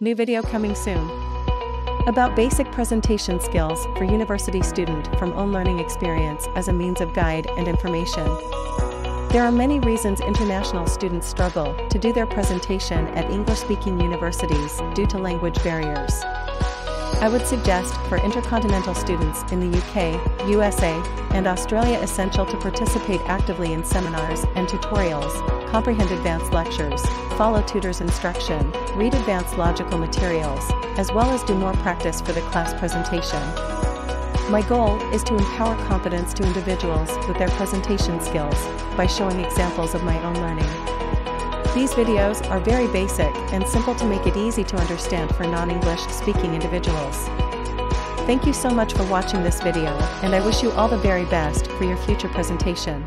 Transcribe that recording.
New video coming soon. About basic presentation skills for university student from own learning experience as a means of guide and information. There are many reasons international students struggle to do their presentation at English-speaking universities due to language barriers. I would suggest for intercontinental students in the UK, USA, and Australia essential to participate actively in seminars and tutorials, comprehend advanced lectures, follow tutors' instruction, read advanced logical materials, as well as do more practice for the class presentation. My goal is to empower confidence to individuals with their presentation skills by showing examples of my own learning. These videos are very basic and simple to make it easy to understand for non-English speaking individuals. Thank you so much for watching this video and I wish you all the very best for your future presentation.